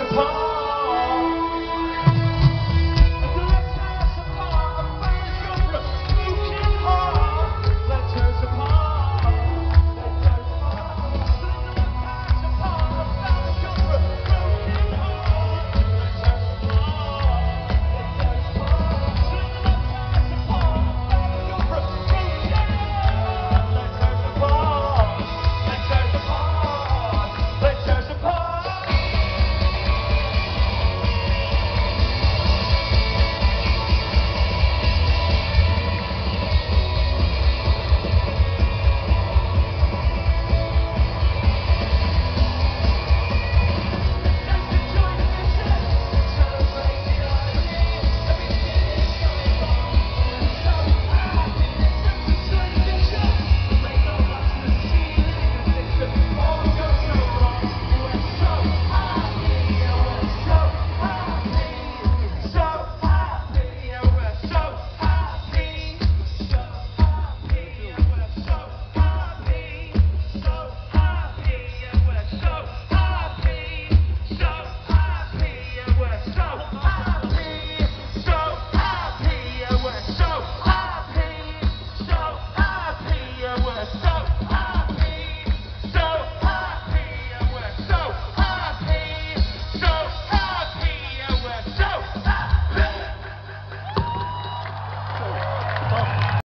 upon